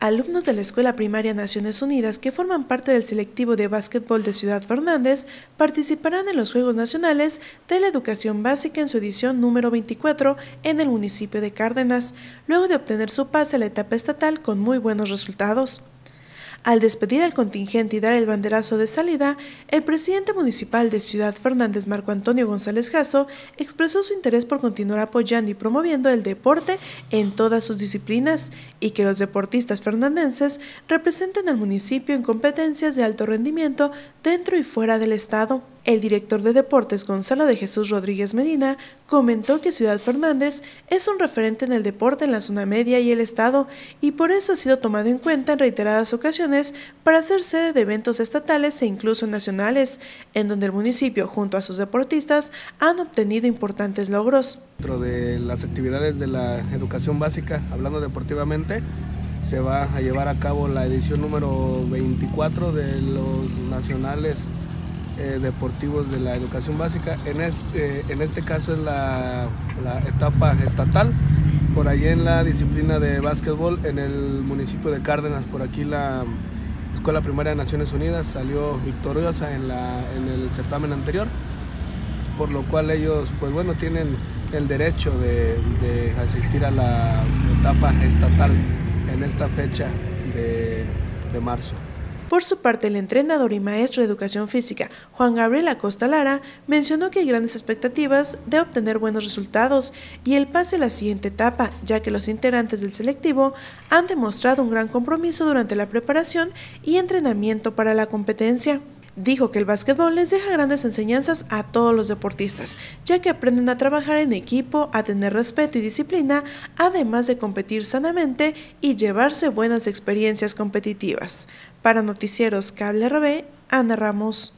Alumnos de la Escuela Primaria Naciones Unidas que forman parte del selectivo de básquetbol de Ciudad Fernández participarán en los Juegos Nacionales de la Educación Básica en su edición número 24 en el municipio de Cárdenas, luego de obtener su pase a la etapa estatal con muy buenos resultados. Al despedir al contingente y dar el banderazo de salida, el presidente municipal de Ciudad Fernández, Marco Antonio González Jasso, expresó su interés por continuar apoyando y promoviendo el deporte en todas sus disciplinas y que los deportistas fernandenses representen al municipio en competencias de alto rendimiento dentro y fuera del estado. El director de deportes Gonzalo de Jesús Rodríguez Medina comentó que Ciudad Fernández es un referente en el deporte en la zona media y el estado y por eso ha sido tomado en cuenta en reiteradas ocasiones para ser sede de eventos estatales e incluso nacionales, en donde el municipio junto a sus deportistas han obtenido importantes logros. Dentro de las actividades de la educación básica, hablando deportivamente, se va a llevar a cabo la edición número 24 de los nacionales eh, deportivos de la educación básica. En este, en este caso es la, etapa estatal, por ahí en la disciplina de básquetbol en el municipio de Cárdenas, por aquí la Escuela Primaria de Naciones Unidas salió victoriosa en, en el certamen anterior, por lo cual ellos pues bueno tienen el derecho de, de asistir a la etapa estatal en esta fecha de, de marzo. Por su parte, el entrenador y maestro de educación física, Juan Gabriel Acosta Lara, mencionó que hay grandes expectativas de obtener buenos resultados y el pase a la siguiente etapa, ya que los integrantes del selectivo han demostrado un gran compromiso durante la preparación y entrenamiento para la competencia. Dijo que el básquetbol les deja grandes enseñanzas a todos los deportistas, ya que aprenden a trabajar en equipo, a tener respeto y disciplina, además de competir sanamente y llevarse buenas experiencias competitivas. Para Noticieros Cable RB, Ana Ramos.